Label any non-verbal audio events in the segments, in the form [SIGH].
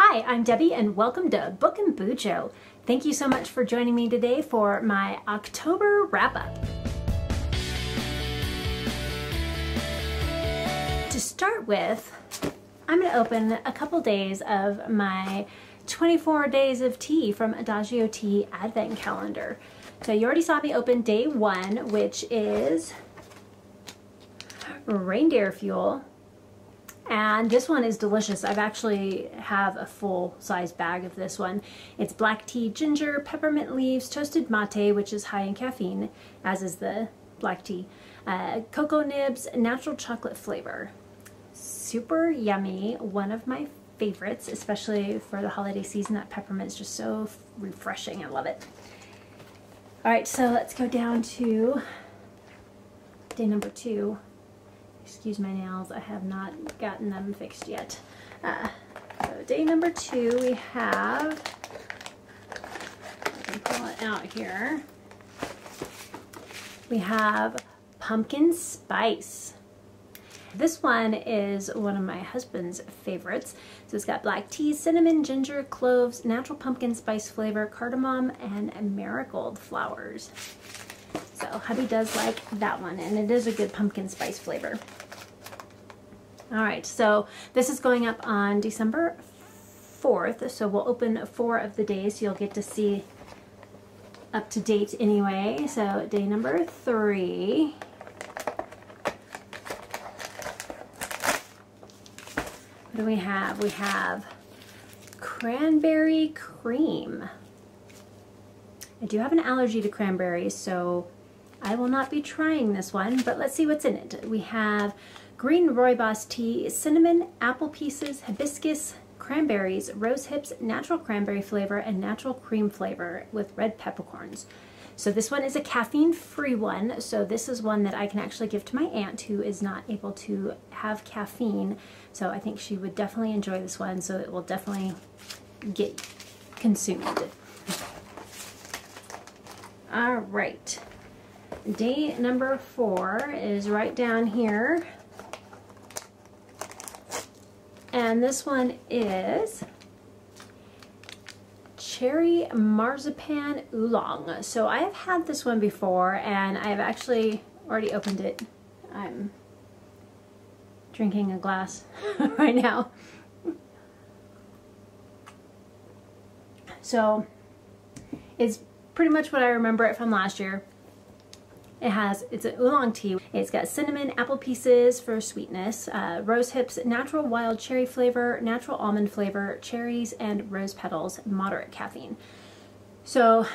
Hi, I'm Debbie and welcome to Book and Bujo. Thank you so much for joining me today for my October wrap-up. To start with, I'm going to open a couple days of my 24 days of tea from Adagio Tea Advent Calendar. So you already saw me open day one, which is reindeer fuel. And this one is delicious. I've actually have a full size bag of this one. It's black tea, ginger, peppermint leaves, toasted mate, which is high in caffeine, as is the black tea, uh, cocoa nibs, natural chocolate flavor. Super yummy. One of my favorites, especially for the holiday season. That peppermint is just so refreshing. I love it. All right, so let's go down to day number two. Excuse my nails, I have not gotten them fixed yet. Uh, so day number two, we have, I can pull it out here. We have pumpkin spice. This one is one of my husband's favorites. So it's got black tea, cinnamon, ginger, cloves, natural pumpkin spice flavor, cardamom, and marigold flowers. So hubby does like that one, and it is a good pumpkin spice flavor. All right, so this is going up on December 4th, so we'll open four of the days. You'll get to see up to date anyway. So day number three. What do we have? We have cranberry cream. I do have an allergy to cranberries, so I will not be trying this one, but let's see what's in it. We have green rooibos tea, cinnamon, apple pieces, hibiscus, cranberries, rose hips, natural cranberry flavor, and natural cream flavor with red peppercorns. So this one is a caffeine-free one, so this is one that I can actually give to my aunt who is not able to have caffeine. So I think she would definitely enjoy this one, so it will definitely get consumed. All right. Day number four is right down here. And this one is Cherry Marzipan Oolong. So I have had this one before and I've actually already opened it. I'm drinking a glass [LAUGHS] right now. So it's pretty much what I remember it from last year. It has, it's an oolong tea. It's got cinnamon, apple pieces for sweetness, uh, rose hips, natural wild cherry flavor, natural almond flavor, cherries, and rose petals, moderate caffeine. So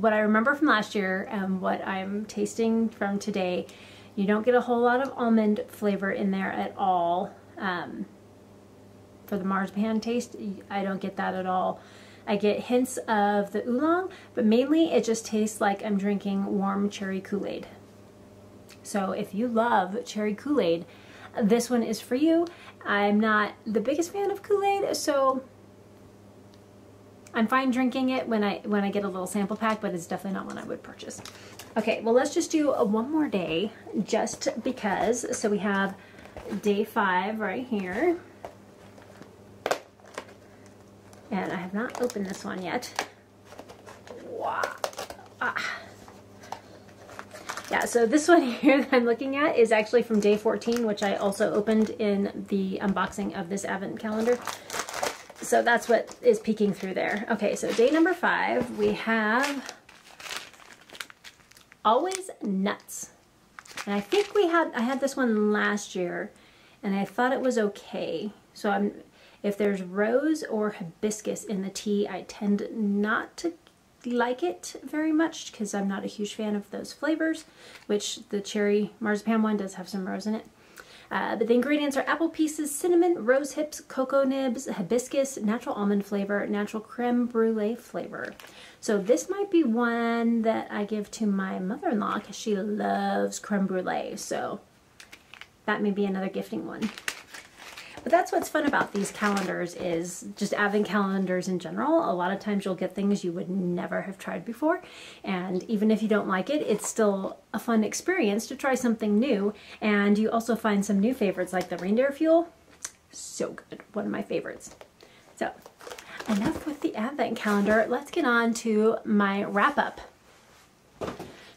what I remember from last year and what I'm tasting from today, you don't get a whole lot of almond flavor in there at all. Um, for the marzipan taste, I don't get that at all. I get hints of the oolong, but mainly it just tastes like I'm drinking warm cherry Kool-Aid. So if you love cherry Kool-Aid, this one is for you. I'm not the biggest fan of Kool-Aid, so I'm fine drinking it when I when I get a little sample pack, but it's definitely not one I would purchase. Okay, well let's just do a one more day just because. So we have day five right here. And I have not opened this one yet. Ah. Yeah, so this [LAUGHS] one here that I'm looking at is actually from day 14, which I also opened in the unboxing of this advent calendar. So that's what is peeking through there. Okay, so day number five, we have Always Nuts. And I think we had, I had this one last year and I thought it was okay. So I'm, if there's rose or hibiscus in the tea, I tend not to like it very much because I'm not a huge fan of those flavors, which the cherry marzipan one does have some rose in it. Uh, but the ingredients are apple pieces, cinnamon, rose hips, cocoa nibs, hibiscus, natural almond flavor, natural creme brulee flavor. So this might be one that I give to my mother-in-law because she loves creme brulee. So that may be another gifting one. But that's what's fun about these calendars is just advent calendars in general. A lot of times you'll get things you would never have tried before. And even if you don't like it, it's still a fun experience to try something new. And you also find some new favorites like the reindeer fuel. So good. One of my favorites. So enough with the advent calendar. Let's get on to my wrap up.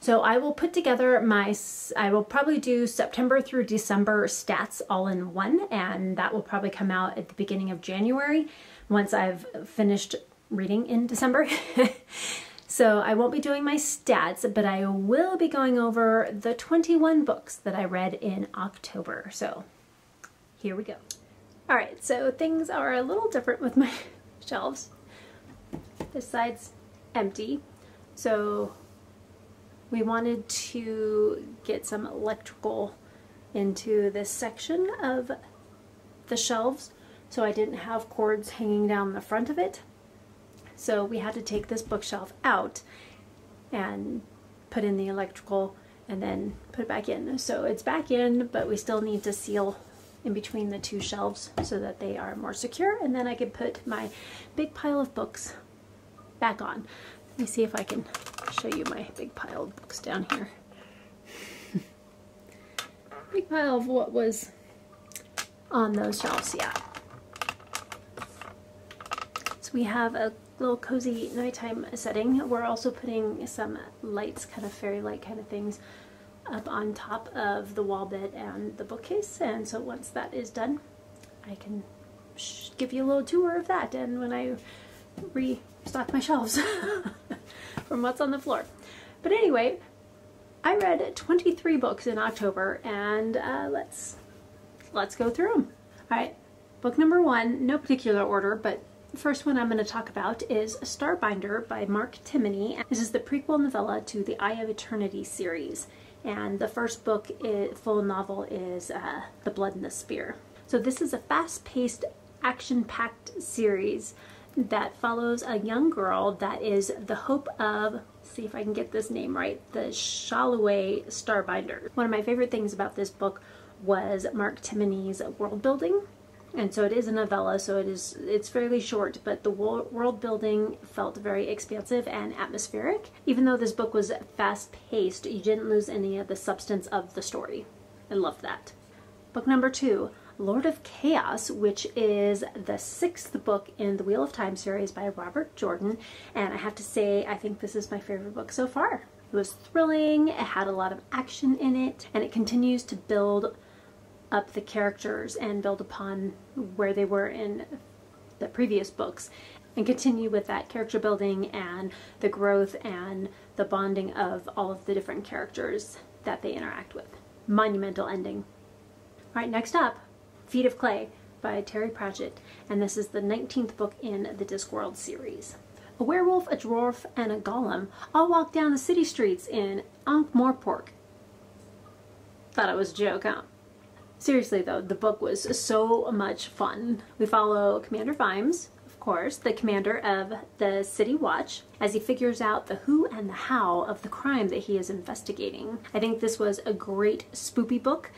So I will put together my, I will probably do September through December stats all in one, and that will probably come out at the beginning of January once I've finished reading in December. [LAUGHS] so I won't be doing my stats, but I will be going over the 21 books that I read in October. So here we go. All right, so things are a little different with my [LAUGHS] shelves. This side's empty. So we wanted to get some electrical into this section of the shelves so I didn't have cords hanging down the front of it. So we had to take this bookshelf out and put in the electrical and then put it back in. So it's back in, but we still need to seal in between the two shelves so that they are more secure and then I can put my big pile of books back on. Let me see if I can show you my big pile of books down here. [LAUGHS] big pile of what was on those shelves, yeah. So we have a little cozy nighttime setting. We're also putting some lights, kind of fairy light kind of things, up on top of the wall bed and the bookcase. And so once that is done, I can give you a little tour of that. And when I restock my shelves [LAUGHS] from what's on the floor. But anyway, I read 23 books in October and uh, let's let's go through them. All right, book number one, no particular order, but the first one I'm going to talk about is Starbinder by Mark Timoney. This is the prequel novella to the Eye of Eternity series. And the first book, full novel, is uh, The Blood and the Spear. So this is a fast-paced, action-packed series that follows a young girl that is the hope of, see if I can get this name right, the Shallowae Starbinder. One of my favorite things about this book was Mark Timoney's world building. And so it is a novella, so it is it's fairly short, but the world building felt very expansive and atmospheric. Even though this book was fast paced, you didn't lose any of the substance of the story. I loved that. Book number two, Lord of Chaos, which is the sixth book in the Wheel of Time series by Robert Jordan. And I have to say, I think this is my favorite book so far. It was thrilling, it had a lot of action in it, and it continues to build up the characters and build upon where they were in the previous books and continue with that character building and the growth and the bonding of all of the different characters that they interact with. Monumental ending. All right, next up, Feet of Clay by Terry Pratchett, and this is the 19th book in the Discworld series. A werewolf, a dwarf, and a golem all walk down the city streets in Ankh-Morpork. Thought it was a joke, huh? Seriously though, the book was so much fun. We follow Commander Vimes, of course, the commander of the City Watch, as he figures out the who and the how of the crime that he is investigating. I think this was a great spoopy book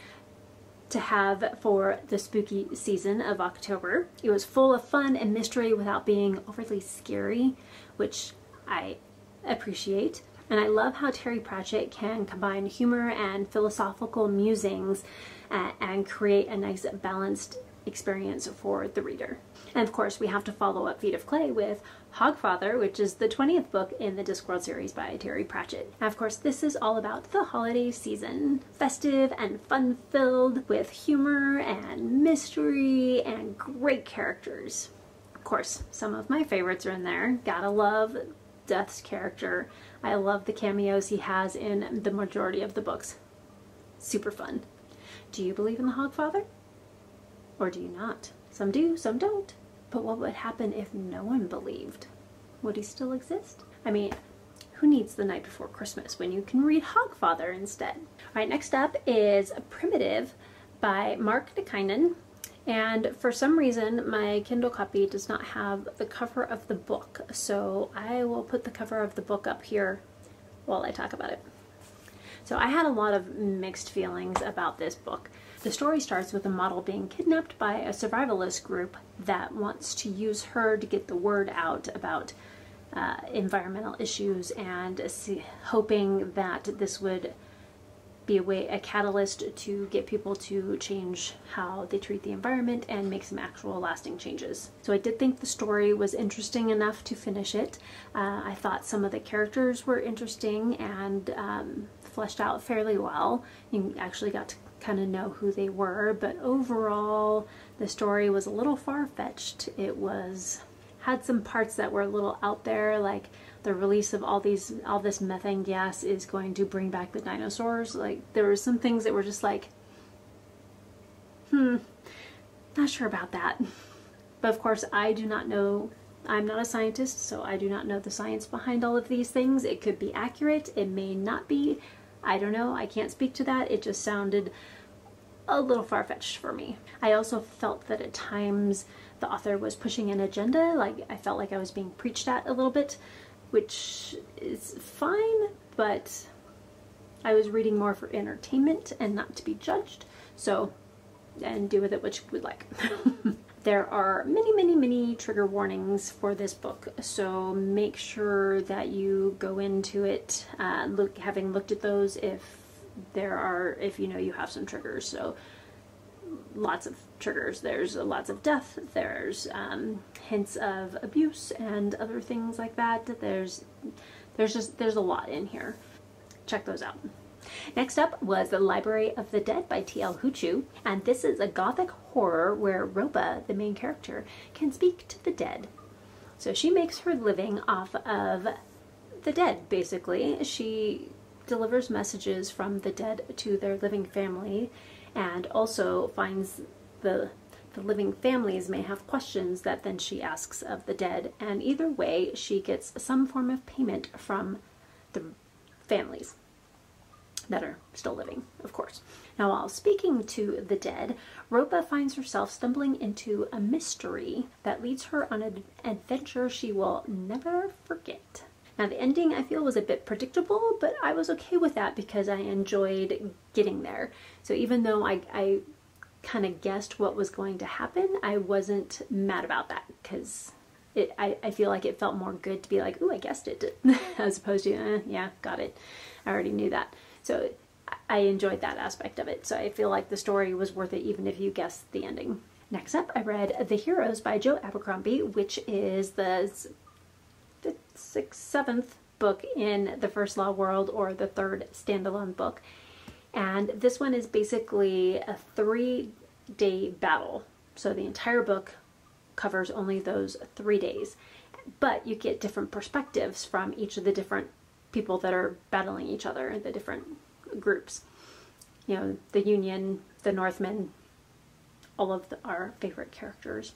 to have for the spooky season of October. It was full of fun and mystery without being overly scary, which I appreciate. And I love how Terry Pratchett can combine humor and philosophical musings uh, and create a nice balanced experience for the reader. And of course, we have to follow up Feet of Clay with Hogfather, which is the 20th book in the Discworld series by Terry Pratchett. And of course, this is all about the holiday season. Festive and fun-filled with humor and mystery and great characters. Of course, some of my favorites are in there. Gotta love Death's character. I love the cameos he has in the majority of the books. Super fun. Do you believe in the Hogfather? Or do you not? Some do, some don't. But what would happen if no one believed? Would he still exist? I mean, who needs the night before Christmas when you can read Hogfather instead? All right, next up is Primitive by Mark Nykanen. And for some reason, my Kindle copy does not have the cover of the book, so I will put the cover of the book up here while I talk about it. So I had a lot of mixed feelings about this book. The story starts with a model being kidnapped by a survivalist group that wants to use her to get the word out about uh, environmental issues and see, hoping that this would be a way a catalyst to get people to change how they treat the environment and make some actual lasting changes. So I did think the story was interesting enough to finish it. Uh, I thought some of the characters were interesting and um, fleshed out fairly well. You actually got to kind of know who they were, but overall the story was a little far-fetched. It was had some parts that were a little out there like the release of all these all this methane gas is going to bring back the dinosaurs. Like there were some things that were just like, hmm, not sure about that. But of course, I do not know. I'm not a scientist, so I do not know the science behind all of these things. It could be accurate. It may not be. I don't know. I can't speak to that. It just sounded a little far-fetched for me. I also felt that at times the author was pushing an agenda. Like I felt like I was being preached at a little bit which is fine, but I was reading more for entertainment and not to be judged. So, and do with it what you would like. [LAUGHS] there are many, many, many trigger warnings for this book, so make sure that you go into it uh, look, having looked at those if there are, if you know you have some triggers. So lots of triggers. There's lots of death, there's um, hints of abuse and other things like that. There's, there's just, there's a lot in here. Check those out. Next up was The Library of the Dead by T.L. Huchu, and this is a gothic horror where Ropa, the main character, can speak to the dead. So she makes her living off of the dead, basically. She delivers messages from the dead to their living family and also finds the the living families may have questions that then she asks of the dead and either way she gets some form of payment from the families that are still living, of course. Now, while speaking to the dead, Ropa finds herself stumbling into a mystery that leads her on an adventure she will never forget. Now, the ending I feel was a bit predictable, but I was okay with that because I enjoyed getting there. So even though I, I kind of guessed what was going to happen, I wasn't mad about that because it, I, I feel like it felt more good to be like, ooh, I guessed it, [LAUGHS] as opposed to, eh, yeah, got it. I already knew that. So I enjoyed that aspect of it. So I feel like the story was worth it even if you guessed the ending. Next up, I read The Heroes by Joe Abercrombie, which is the sixth, seventh book in the First Law World or the third standalone book. And this one is basically a three day battle. So the entire book covers only those three days. But you get different perspectives from each of the different people that are battling each other, the different groups. You know, the Union, the Northmen, all of the, our favorite characters.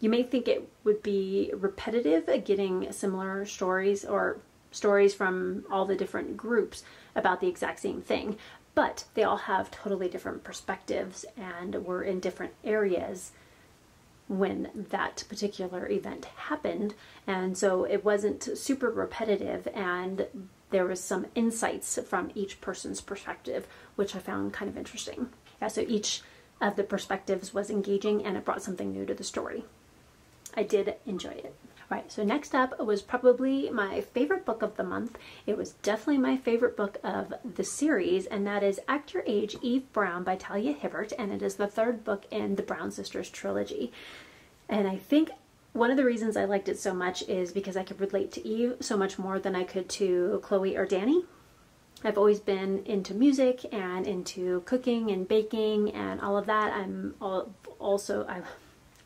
You may think it would be repetitive getting similar stories or stories from all the different groups about the exact same thing, but they all have totally different perspectives and were in different areas when that particular event happened. And so it wasn't super repetitive and there was some insights from each person's perspective, which I found kind of interesting. Yeah, so each of the perspectives was engaging and it brought something new to the story. I did enjoy it. Right, so next up was probably my favorite book of the month. It was definitely my favorite book of the series, and that is Act Your Age Eve Brown by Talia Hibbert, and it is the third book in the Brown Sisters trilogy. And I think one of the reasons I liked it so much is because I could relate to Eve so much more than I could to Chloe or Dani. I've always been into music and into cooking and baking and all of that. I'm also, I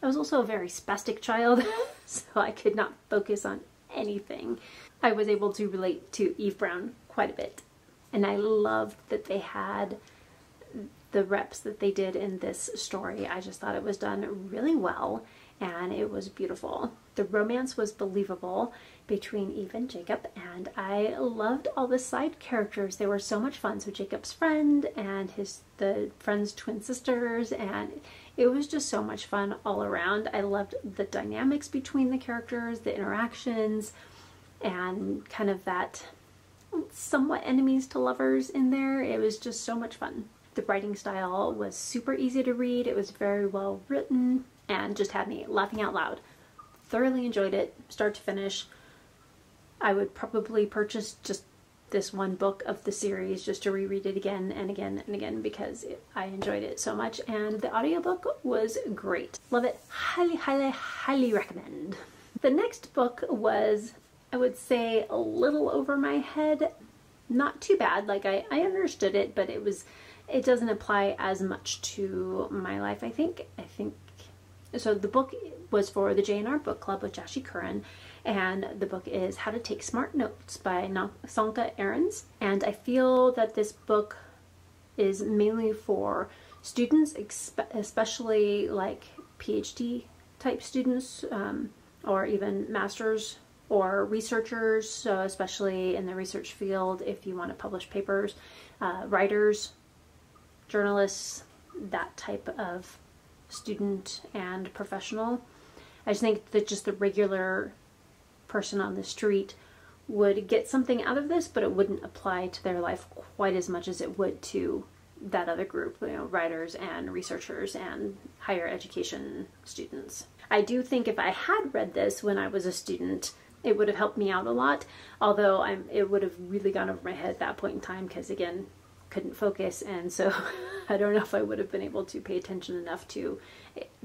I was also a very spastic child, [LAUGHS] so I could not focus on anything. I was able to relate to Eve Brown quite a bit. And I loved that they had the reps that they did in this story. I just thought it was done really well and it was beautiful. The romance was believable between Eve and Jacob, and I loved all the side characters. They were so much fun. So Jacob's friend and his the friend's twin sisters, and it was just so much fun all around. I loved the dynamics between the characters, the interactions, and kind of that somewhat enemies to lovers in there. It was just so much fun. The writing style was super easy to read. It was very well written and just had me laughing out loud. Thoroughly enjoyed it, start to finish. I would probably purchase just this one book of the series just to reread it again and again and again because it, I enjoyed it so much and the audiobook was great. Love it. Highly, highly, highly recommend. The next book was, I would say, a little over my head. Not too bad. Like I, I understood it, but it was it doesn't apply as much to my life. I think I think so the book was for the J&R Book Club with Jashii Corrin and the book is How to Take Smart Notes by Sönke Ahrens. And I feel that this book is mainly for students, especially like PhD type students um, or even masters or researchers, so especially in the research field if you want to publish papers, uh, writers, journalists, that type of student and professional. I just think that just the regular person on the street would get something out of this, but it wouldn't apply to their life quite as much as it would to that other group, you know, writers and researchers and higher education students. I do think if I had read this when I was a student, it would have helped me out a lot, although I'm it would have really gone over my head at that point in time because again, couldn't focus and so [LAUGHS] I don't know if I would have been able to pay attention enough to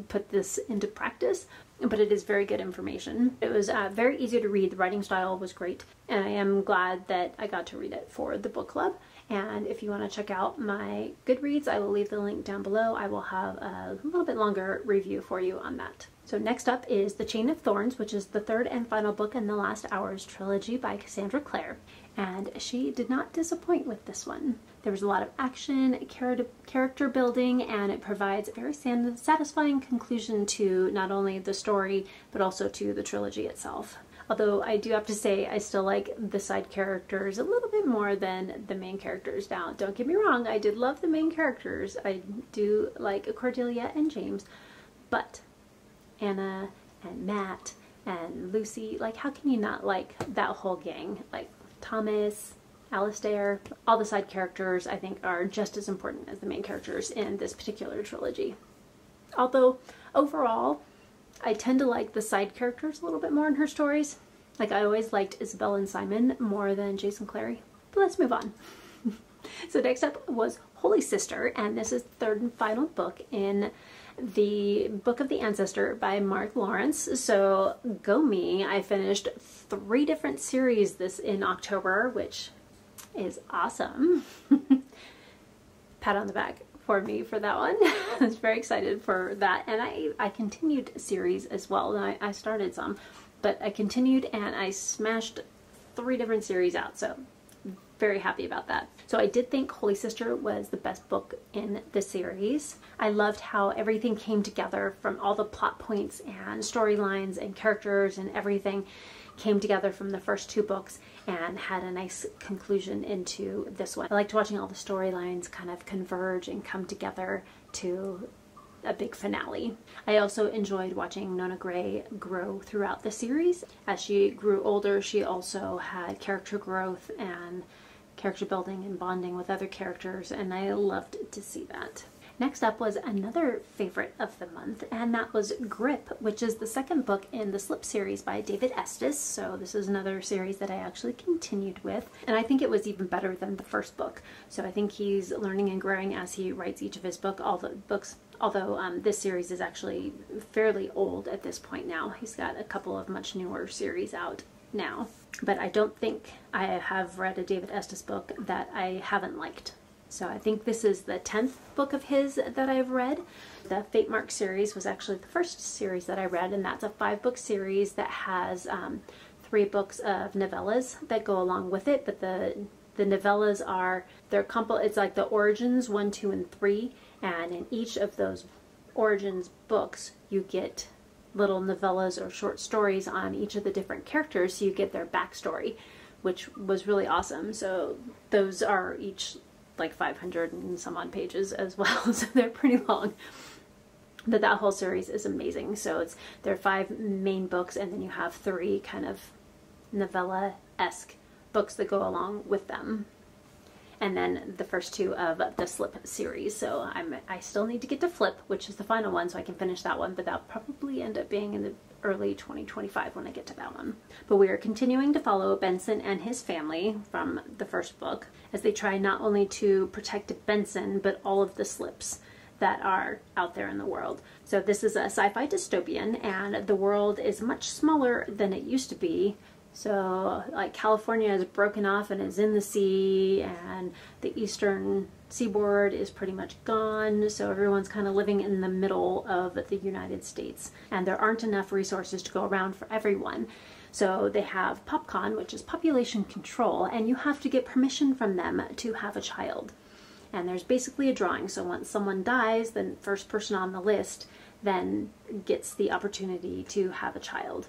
put this into practice but it is very good information. It was uh, very easy to read. The writing style was great, and I am glad that I got to read it for the book club. And if you want to check out my Goodreads, I will leave the link down below. I will have a little bit longer review for you on that. So next up is The Chain of Thorns, which is the third and final book in the Last Hours trilogy by Cassandra Clare. And she did not disappoint with this one. There was a lot of action, character building, and it provides a very satisfying conclusion to not only the story, but also to the trilogy itself. Although I do have to say, I still like the side characters a little bit more than the main characters. Now, don't get me wrong, I did love the main characters. I do like Cordelia and James, but Anna and Matt and Lucy, like, how can you not like that whole gang? Like, Thomas, Alastair, all the side characters I think are just as important as the main characters in this particular trilogy. Although overall, I tend to like the side characters a little bit more in her stories. Like I always liked Isabelle and Simon more than Jace and Clary. But let's move on. [LAUGHS] so next up was Holy Sister, and this is the third and final book in the Book of the Ancestor by Mark Lawrence. So go me! I finished three different series this in October, which is awesome. [LAUGHS] Pat on the back for me for that one. [LAUGHS] I was very excited for that. And I, I continued series as well. I, I started some, but I continued and I smashed three different series out. So very happy about that. So I did think Holy Sister was the best book in the series. I loved how everything came together from all the plot points and storylines and characters and everything came together from the first two books and had a nice conclusion into this one. I liked watching all the storylines kind of converge and come together to a big finale. I also enjoyed watching Nona Grey grow throughout the series. As she grew older, she also had character growth and character building and bonding with other characters, and I loved to see that. Next up was another favorite of the month, and that was Grip, which is the second book in the Slip series by David Estes. So this is another series that I actually continued with, and I think it was even better than the first book. So I think he's learning and growing as he writes each of his book, all the books. Although um, this series is actually fairly old at this point now. He's got a couple of much newer series out now. But I don't think I have read a David Estes book that I haven't liked. So I think this is the 10th book of his that I've read. The Fate Mark series was actually the first series that I read, and that's a five book series that has um, three books of novellas that go along with it. But the the novellas are they're compl- it's like the origins one, two, and three, and in each of those origins books you get little novellas or short stories on each of the different characters, so you get their backstory, which was really awesome. So those are each like 500 and some odd pages as well, [LAUGHS] so they're pretty long. But that whole series is amazing. So it's there are five main books, and then you have three kind of novella esque books that go along with them. And then the first two of the Slip series. So I'm I still need to get to Flip, which is the final one, so I can finish that one. But that'll probably end up being in the early 2025 when I get to that one. But we are continuing to follow Benson and his family from the first book as they try not only to protect Benson but all of the slips that are out there in the world. So this is a sci-fi dystopian and the world is much smaller than it used to be. So like California is broken off and is in the sea and the eastern seaboard is pretty much gone. So everyone's kind of living in the middle of the United States and there aren't enough resources to go around for everyone. So they have PopCon, which is population control, and you have to get permission from them to have a child and there's basically a drawing. So once someone dies, the first person on the list then gets the opportunity to have a child.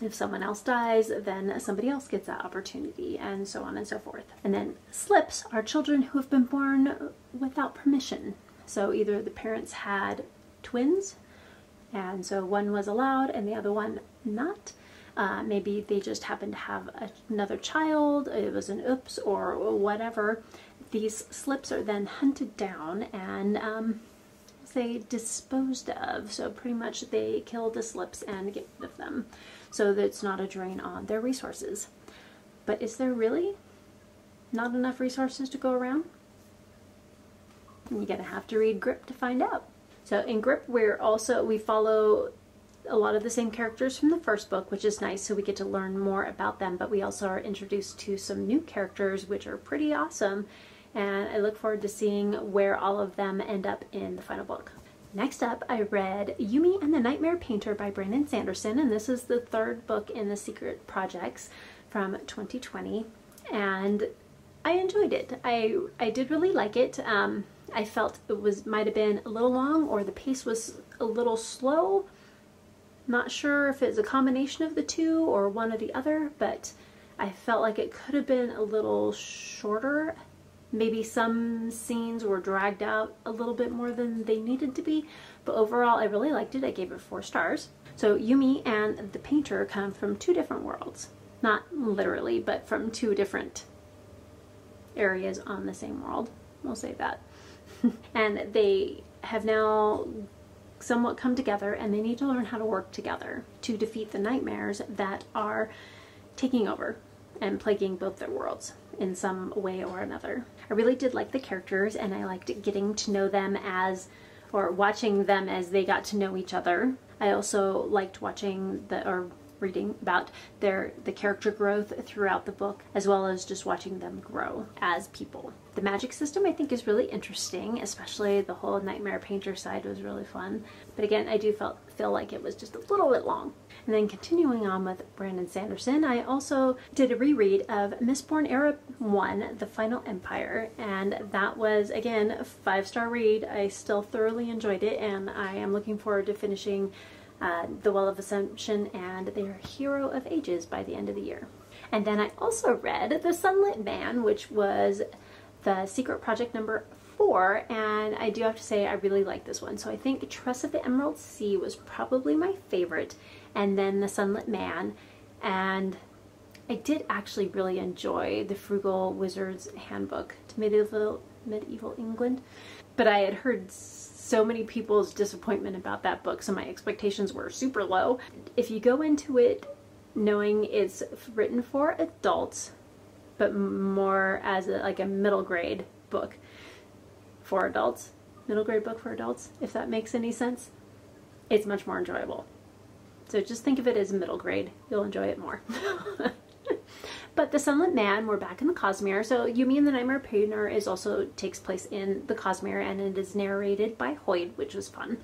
If someone else dies, then somebody else gets that opportunity, and so on and so forth. And then slips are children who have been born without permission. So either the parents had twins, and so one was allowed and the other one not. Uh, maybe they just happened to have a, another child, it was an oops or whatever, these slips are then hunted down and um, say disposed of. So pretty much they kill the slips and get rid of them so that it's not a drain on their resources. But is there really not enough resources to go around? You're gonna have to read Grip to find out. So in Grip, we're also, we follow a lot of the same characters from the first book, which is nice, so we get to learn more about them, but we also are introduced to some new characters, which are pretty awesome and I look forward to seeing where all of them end up in the final book. Next up, I read Yumi and the Nightmare Painter by Brandon Sanderson, and this is the third book in the Secret Projects from 2020, and I enjoyed it. I, I did really like it. Um, I felt it was might have been a little long or the pace was a little slow. Not sure if it's a combination of the two or one or the other, but I felt like it could have been a little shorter Maybe some scenes were dragged out a little bit more than they needed to be, but overall I really liked it. I gave it four stars. So Yumi and the painter come from two different worlds. Not literally, but from two different areas on the same world. We'll say that. [LAUGHS] and they have now somewhat come together and they need to learn how to work together to defeat the nightmares that are taking over and plaguing both their worlds in some way or another. I really did like the characters and I liked getting to know them as or watching them as they got to know each other. I also liked watching the or reading about their the character growth throughout the book as well as just watching them grow as people. The magic system I think is really interesting, especially the whole nightmare painter side was really fun. But again, I do felt feel like it was just a little bit long. And then continuing on with Brandon Sanderson, I also did a reread of Mistborn Era 1, The Final Empire, and that was, again, a five-star read. I still thoroughly enjoyed it, and I am looking forward to finishing uh, The Well of Ascension and their Hero of Ages by the end of the year. And then I also read The Sunlit Man, which was the secret project number four, and I do have to say I really like this one. So I think Tress of the Emerald Sea was probably my favorite, and then The Sunlit Man. And I did actually really enjoy the Frugal Wizard's Handbook to Medieval, medieval England, but I had heard so many people's disappointment about that book, so my expectations were super low. If you go into it knowing it's written for adults, but more as a, like a middle grade book for adults, middle grade book for adults, if that makes any sense, it's much more enjoyable. So just think of it as middle grade. You'll enjoy it more. [LAUGHS] but the Sunlit Man, we're back in the Cosmere. So Yumi and the Nightmare Painter is also takes place in the Cosmere and it is narrated by Hoid, which was fun.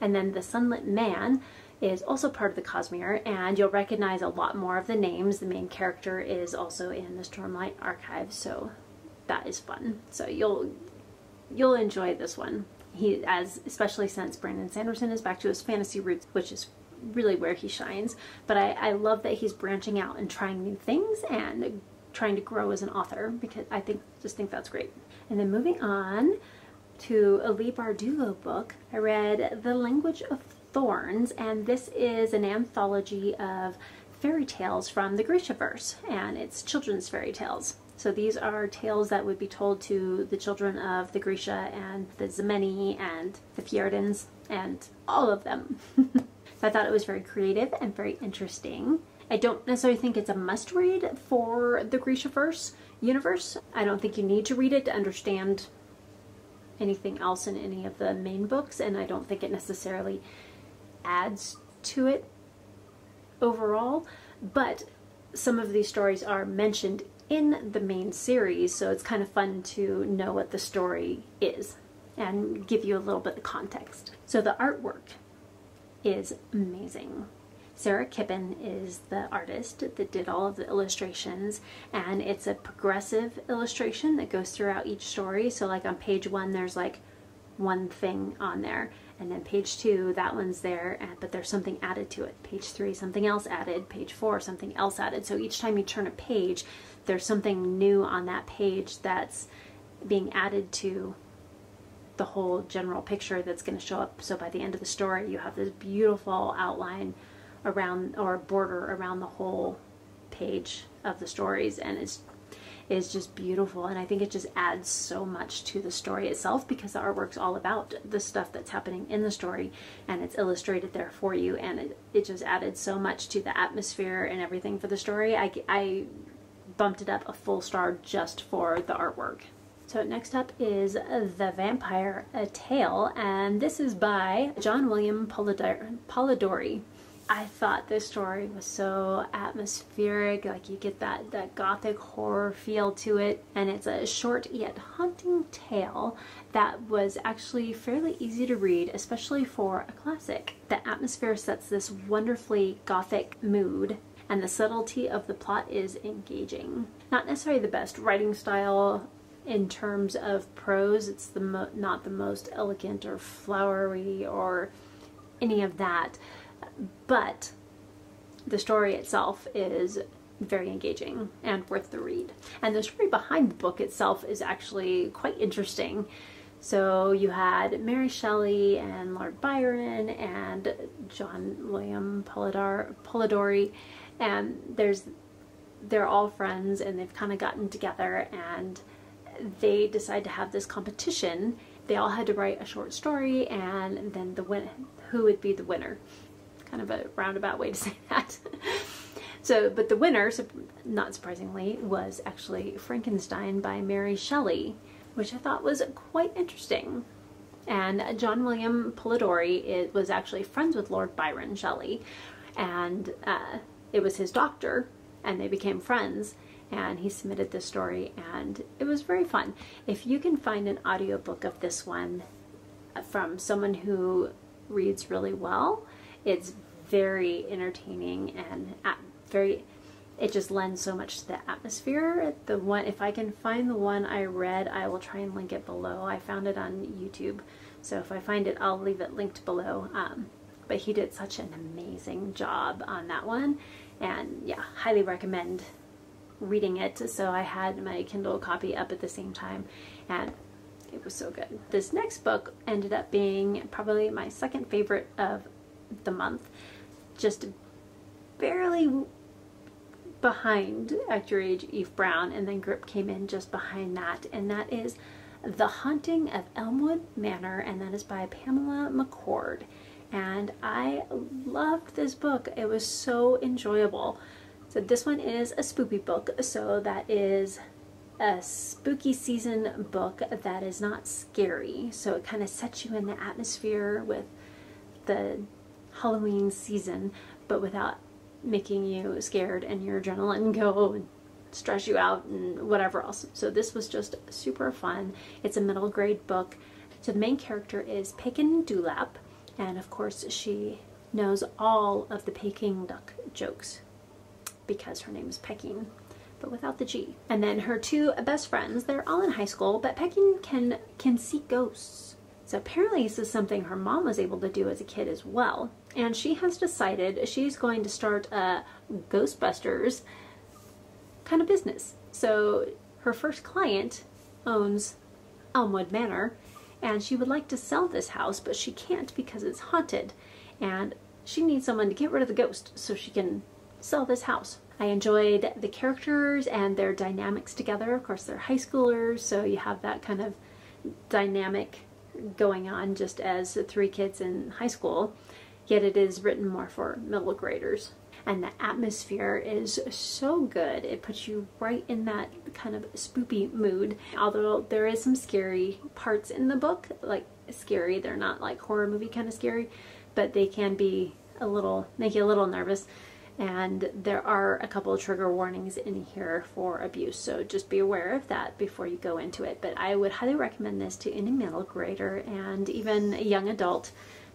And then the Sunlit Man is also part of the Cosmere and you'll recognize a lot more of the names. The main character is also in the Stormlight Archive, so that is fun. So you'll you'll enjoy this one. He as especially since Brandon Sanderson is back to his fantasy roots, which is really where he shines. But I, I love that he's branching out and trying new things and trying to grow as an author because I think just think that's great. And then moving on to a Leigh Bardugo book, I read The Language of Thorns, and this is an anthology of fairy tales from the Grishaverse, and it's children's fairy tales. So these are tales that would be told to the children of the Grisha and the Zemeni and the Fjerdans and all of them. [LAUGHS] I thought it was very creative and very interesting. I don't necessarily think it's a must read for the Grishaverse universe. I don't think you need to read it to understand anything else in any of the main books, and I don't think it necessarily adds to it overall. But some of these stories are mentioned in the main series, so it's kind of fun to know what the story is and give you a little bit of context. So the artwork is amazing. Sara Kipin is the artist that did all of the illustrations, and it's a progressive illustration that goes throughout each story. So, like on page one, there's like one thing on there, and then page two, that one's there, but there's something added to it. Page three, something else added. Page four, something else added. So, each time you turn a page, there's something new on that page that's being added to the whole general picture that's going to show up. So by the end of the story, you have this beautiful outline around or border around the whole page of the stories, and it's is just beautiful and I think it just adds so much to the story itself because the artwork's all about the stuff that's happening in the story and it's illustrated there for you and it, it just added so much to the atmosphere and everything for the story. I, I bumped it up a full star just for the artwork. So next up is The Vampyre A Tale, and this is by John William Polidori. I thought this story was so atmospheric, like you get that, that gothic horror feel to it, and it's a short yet haunting tale that was actually fairly easy to read, especially for a classic. The atmosphere sets this wonderfully gothic mood and the subtlety of the plot is engaging. Not necessarily the best writing style in terms of prose. It's the not the most elegant or flowery or any of that, but the story itself is very engaging and worth the read. And the story behind the book itself is actually quite interesting. So you had Mary Shelley and Lord Byron and John William Polidor, Polidori, and there's they're all friends and they've kind of gotten together and they decide to have this competition. They all had to write a short story, and then the win who would be the winner. Kind of a roundabout way to [LAUGHS] say that. so, but the winner, not surprisingly, was actually Frankenstein by Mary Shelley, which I thought was quite interesting. And John William Polidori was actually friends with Lord Byron Shelley, and uh, it was his doctor, and they became friends and he submitted this story and it was very fun. If you can find an audiobook of this one from someone who reads really well, it's very entertaining and very it just lends so much to the atmosphere. The one if I can find the one I read, I will try and link it below. I found it on YouTube. So if I find it, I'll leave it linked below. Um, but he did such an amazing job on that one. And yeah, highly recommend reading it, so I had my Kindle copy up at the same time, and it was so good. This next book ended up being probably my second favorite of the month, just barely behind Act Your Age Eve Brown, and then Grip came in just behind that, and that is The Haunting of Elmwood Manor, and that is by Pamela McCord. And I loved this book. It was so enjoyable. So this one is a spooky book. So that is a spooky season book that is not scary. So it kind of sets you in the atmosphere with the Halloween season, but without making you scared and your adrenaline go and stress you out and whatever else. So this was just super fun. It's a middle grade book. So the main character is Pekin Dulap, and of course she knows all of the Peking duck jokes because her name is Peking, but without the G. And then her two best friends, they're all in high school, but Pekin can, can see ghosts. So apparently this is something her mom was able to do as a kid as well. And she has decided she's going to start a Ghostbusters kind of business. So her first client owns Elmwood Manor and she would like to sell this house, but she can't because it's haunted. And she needs someone to get rid of the ghost so she can sell this house. I enjoyed the characters and their dynamics together. Of course, they're high schoolers, so you have that kind of dynamic going on just as three kids in high school. yet it is written more for middle graders. And the atmosphere is so good. It puts you right in that kind of spoopy mood. Although there is some scary parts in the book, like scary, they're not like horror movie kind of scary, but they can be a little, make you a little nervous and there are a couple of trigger warnings in here for abuse so just be aware of that before you go into it. But I would highly recommend this to any middle grader and even a young adult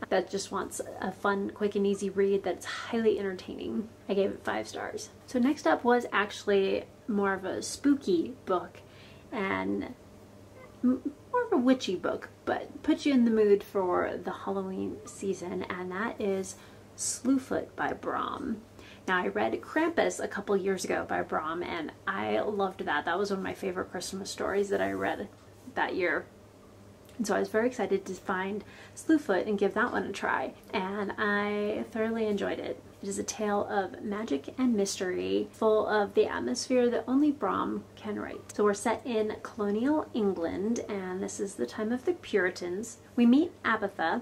that just wants a fun quick and easy read that's highly entertaining. I gave it five stars. So next up was actually more of a spooky book and more of a witchy book but puts you in the mood for the Halloween season and that is Slewfoot by Brom. Now, I read Krampus a couple years ago by Brom, and I loved that. That was one of my favorite Christmas stories that I read that year. And so I was very excited to find Slewfoot and give that one a try, and I thoroughly enjoyed it. It is a tale of magic and mystery, full of the atmosphere that only Brom can write. So we're set in colonial England, and this is the time of the Puritans. We meet Abitha,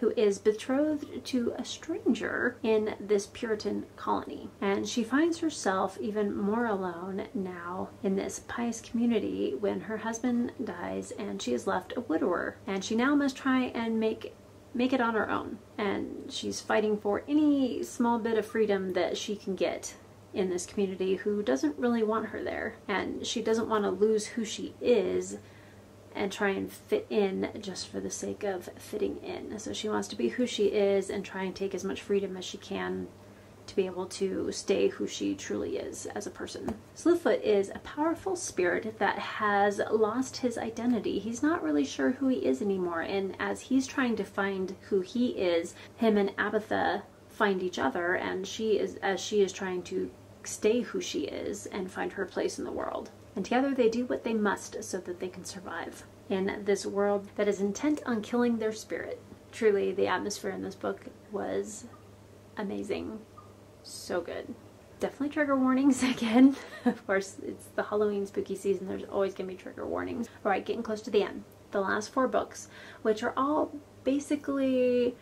who is betrothed to a stranger in this Puritan colony. And she finds herself even more alone now in this pious community when her husband dies and she is left a widower. And she now must try and make make it on her own. And she's fighting for any small bit of freedom that she can get in this community who doesn't really want her there. And she doesn't want to lose who she is and try and fit in just for the sake of fitting in. So she wants to be who she is and try and take as much freedom as she can to be able to stay who she truly is as a person. Slewfoot is a powerful spirit that has lost his identity. He's not really sure who he is anymore, and as he's trying to find who he is, him and Abitha find each other, and she is as she is trying to stay who she is and find her place in the world and together they do what they must so that they can survive in this world that is intent on killing their spirit. Truly, the atmosphere in this book was amazing. So good. Definitely trigger warnings [LAUGHS] again. of course, it's the Halloween spooky season. There's always going to be trigger warnings. All right, getting close to the end. The last four books, which are all basically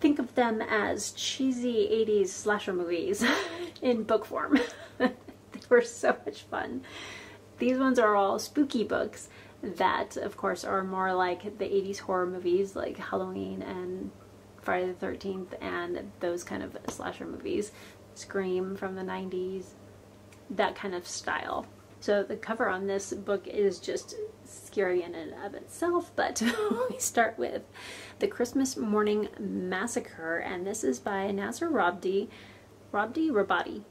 think of them as cheesy 80s slasher movies [LAUGHS] in book form. [LAUGHS] [LAUGHS] were so much fun. These ones are all spooky books that, of course, are more like the 80s horror movies like Halloween and Friday the 13th and those kind of slasher movies. Scream from the 90s, that kind of style. So the cover on this book is just scary in and of itself, but [LAUGHS] we start with The Christmas Morning Massacre, and this is by Nasser Robdi, Robdi Rabadi,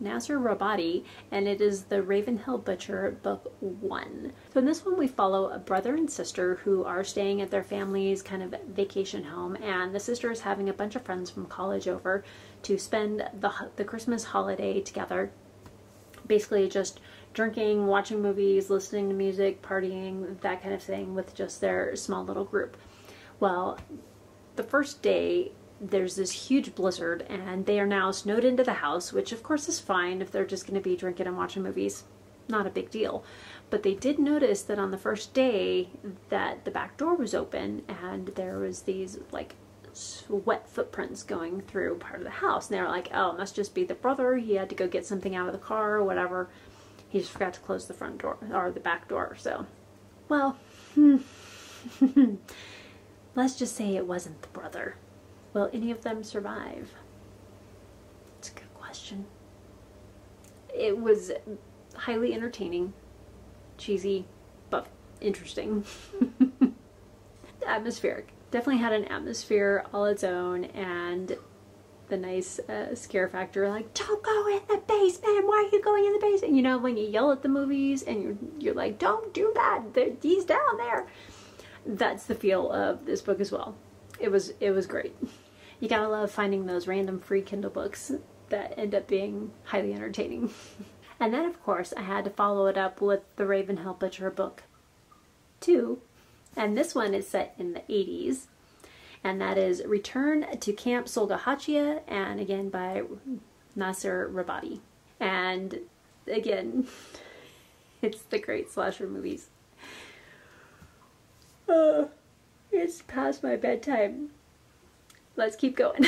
Nasser Rabadi, and it is the Ravenhill Butcher Book 1. So in this one we follow a brother and sister who are staying at their family's kind of vacation home, and the sister is having a bunch of friends from college over to spend the, the Christmas holiday together. Basically just drinking, watching movies, listening to music, partying, that kind of thing with just their small little group. Well, the first day there's this huge blizzard and they are now snowed into the house, which of course is fine if they're just going to be drinking and watching movies. Not a big deal. But they did notice that on the first day that the back door was open and there was these like wet footprints going through part of the house. And they were like, oh, must just be the brother. He had to go get something out of the car or whatever. He just forgot to close the front door or the back door. So, well, hmm. [LAUGHS] let's just say it wasn't the brother. Will any of them survive? It's a good question. It was highly entertaining, cheesy, but interesting. [LAUGHS] Atmospheric. Definitely had an atmosphere all its own and the nice uh, scare factor like don't go in the basement why are you going in the basement you know when you yell at the movies and you're, you're like don't do that he's down there that's the feel of this book as well it was it was great. You gotta love finding those random free Kindle books that end up being highly entertaining. [LAUGHS] and then of course I had to follow it up with the Ravenhill Butcher book 2. And this one is set in the 80s. And that is Return to Camp Sulgahatchia and again by Nasser Rabadi. And again, [LAUGHS] it's the great slasher movies. Uh, it's past my bedtime. let's keep going.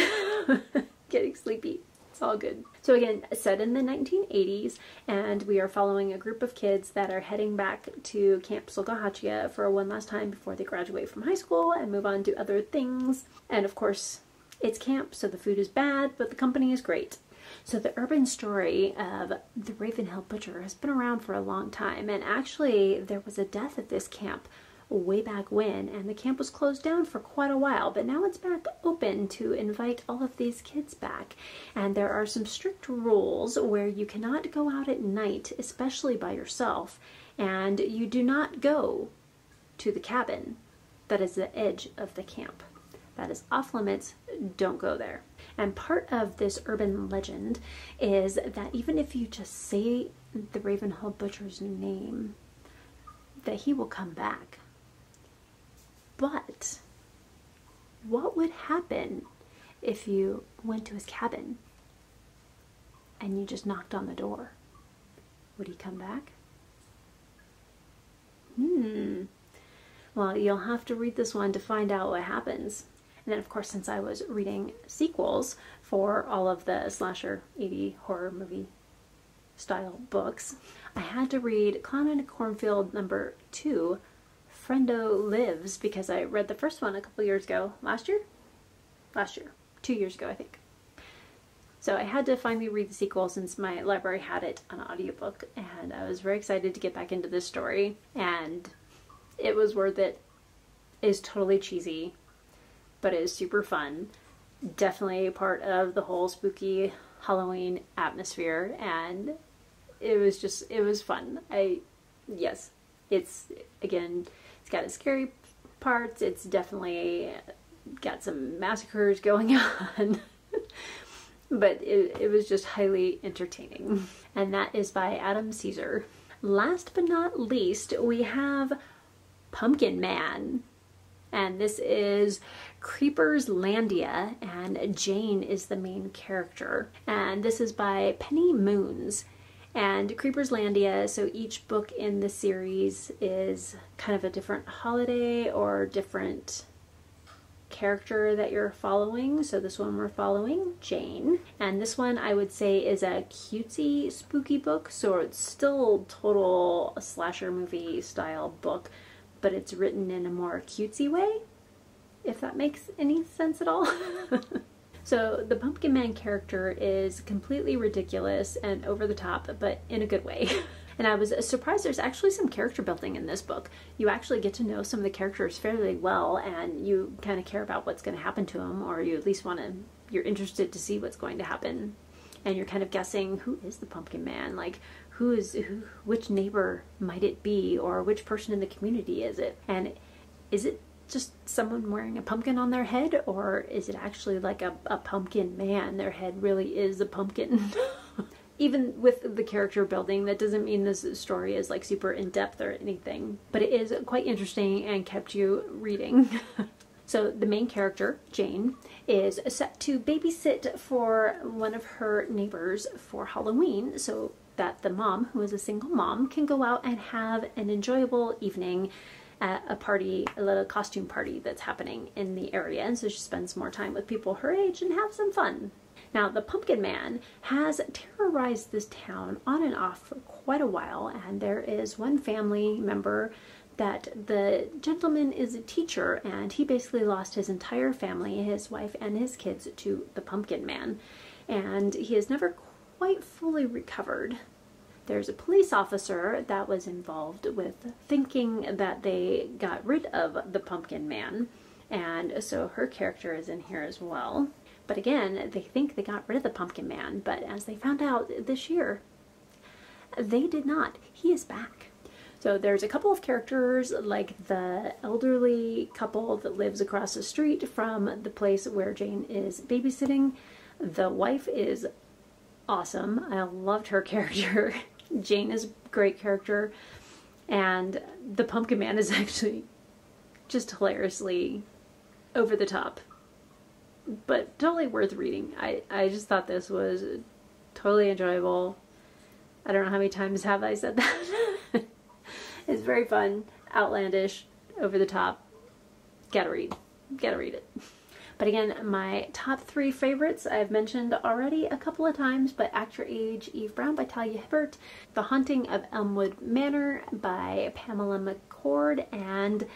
[LAUGHS] Getting sleepy. It's all good. So again, set in the 1980s, and we are following a group of kids that are heading back to Camp Sulgahatchia for one last time before they graduate from high school and move on to other things. And of course, it's camp, so the food is bad, but the company is great. So the urban story of the Ravenhill Butcher has been around for a long time, and actually there was a death at this camp way back when, and the camp was closed down for quite a while, but now it's back open to invite all of these kids back. And there are some strict rules where you cannot go out at night, especially by yourself, and you do not go to the cabin that is the edge of the camp. That is off limits, don't go there. And part of this urban legend is that even if you just say the Ravenhill Butcher's name, that he will come back. But what would happen if you went to his cabin and you just knocked on the door? Would he come back? Hmm. Well, you'll have to read this one to find out what happens. And then, of course, since I was reading sequels for all of the slasher 80 horror movie style books, I had to read Clown in a Cornfield number two, Frendo Lives, because I read the first one a couple years ago. Last year? Last year. Two years ago, I think. So I had to finally read the sequel since my library had it on audiobook, and I was very excited to get back into this story, and it was worth it. It's totally cheesy, but it is super fun. Definitely part of the whole spooky Halloween atmosphere, and it was just it was fun. I yes, it's again, got its scary parts. It's definitely got some massacres going [LAUGHS] on. but it, it was just highly entertaining. And that is by Adam Cesare. Last but not least, we have Pumpkin Man. And this is Creepers Landia, and Jane is the main character. And this is by Penny Moons. And Creepers Landia, so each book in the series is kind of a different holiday or different character that you're following. So this one we're following Jane. And this one I would say is a cutesy spooky book. So it's still total slasher movie style book, but it's written in a more cutesy way, if that makes any sense at all. [LAUGHS] so the Pumpkin Man character is completely ridiculous and over the top, but in a good way. [LAUGHS] And I was surprised there's actually some character building in this book. You actually get to know some of the characters fairly well and you kind of care about what's going to happen to them or you at least want to, you're interested to see what's going to happen. And you're kind of guessing who is the pumpkin man? Like who is, who, which neighbor might it be or which person in the community is it? And is it just someone wearing a pumpkin on their head or is it actually like a, a pumpkin man? Their head really is a pumpkin. [LAUGHS] even with the character building, that doesn't mean this story is like super in depth or anything, but it is quite interesting and kept you reading. [LAUGHS] so the main character, Jane, is set to babysit for one of her neighbors for Halloween so that the mom, who is a single mom, can go out and have an enjoyable evening at a party, a little costume party that's happening in the area. And so she spends more time with people her age and have some fun. Now, the Pumpkin Man has terrorized this town on and off for quite a while, and there is one family member that the gentleman is a teacher, and he basically lost his entire family, his wife and his kids, to the Pumpkin Man, and he has never quite fully recovered. There's a police officer that was involved with thinking that they got rid of the Pumpkin Man, and so her character is in here as well. But again, they think they got rid of the Pumpkin Man, but as they found out this year, they did not. He is back. So there's a couple of characters like the elderly couple that lives across the street from the place where Jane is babysitting. The wife is awesome. I loved her [LAUGHS] character. Jane is a great character. And the Pumpkin Man is [LAUGHS] actually just hilariously over the top but totally worth reading. I, I just thought this was totally enjoyable. I don't know how many times have I said [LAUGHS] that. it's very fun, outlandish, over the top. Gotta read. Gotta read it. But again, my top three favorites I've mentioned already a couple of times, but Act Your Age, Eve Brown by Talia Hibbert, The Haunting of Elmwood Manor by Pamela McCord, and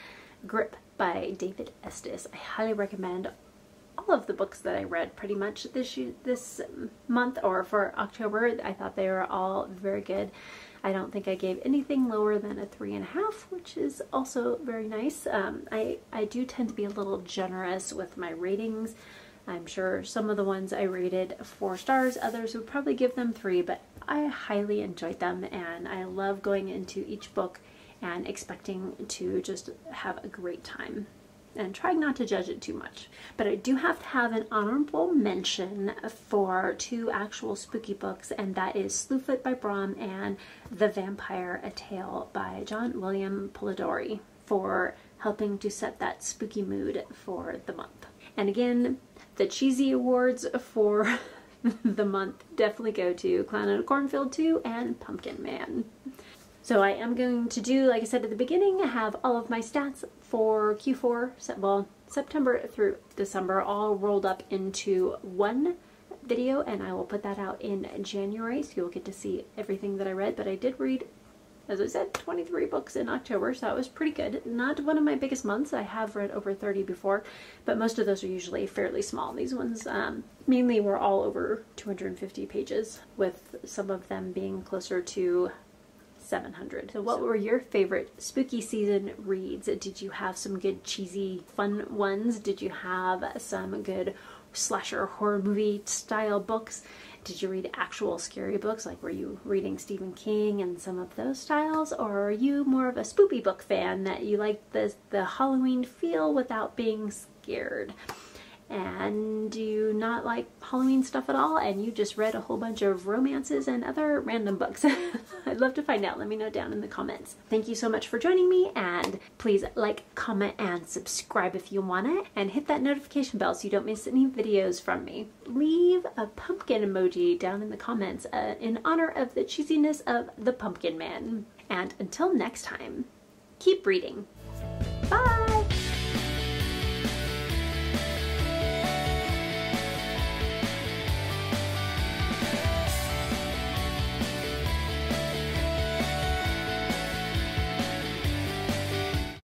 Grip by David Estes. I highly recommend all of the books that I read pretty much this this month or for October. I thought they were all very good. I don't think I gave anything lower than a three and a half, which is also very nice. Um, I, I do tend to be a little generous with my ratings. I'm sure some of the ones I rated four stars, others would probably give them three, but I highly enjoyed them and I love going into each book and expecting to just have a great time and trying not to judge it too much. But I do have to have an honorable mention for two actual spooky books, and that is Slewfoot by Brom and The Vampyre, A Tale by John William Polidori for helping to set that spooky mood for the month. And again, the cheesy awards for [LAUGHS] the month definitely go to Clown in a Cornfield 2 and Pumpkin Man. So I am going to do, like I said at the beginning, have all of my stats for Q4, well, September through December all rolled up into one video and I will put that out in January so you'll get to see everything that I read. But I did read, as I said, 23 books in October, so that was pretty good. Not one of my biggest months. I have read over 30 before, but most of those are usually fairly small. These ones um, mainly were all over 250 pages, with some of them being closer to 700. So what were your favorite spooky season reads? Did you have some good cheesy fun ones? Did you have some good slasher horror movie style books? Did you read actual scary books? Like were you reading Stephen King and some of those styles? Or are you more of a spoopy book fan that you like the, the Halloween feel without being scared? And do you not like Halloween stuff at all and you just read a whole bunch of romances and other random books. [LAUGHS] I'd love to find out. Let me know down in the comments. Thank you so much for joining me and please like, comment, and subscribe if you want it and hit that notification bell so you don't miss any videos from me. Leave a pumpkin emoji down in the comments uh, in honor of the cheesiness of the pumpkin man. And until next time, keep reading.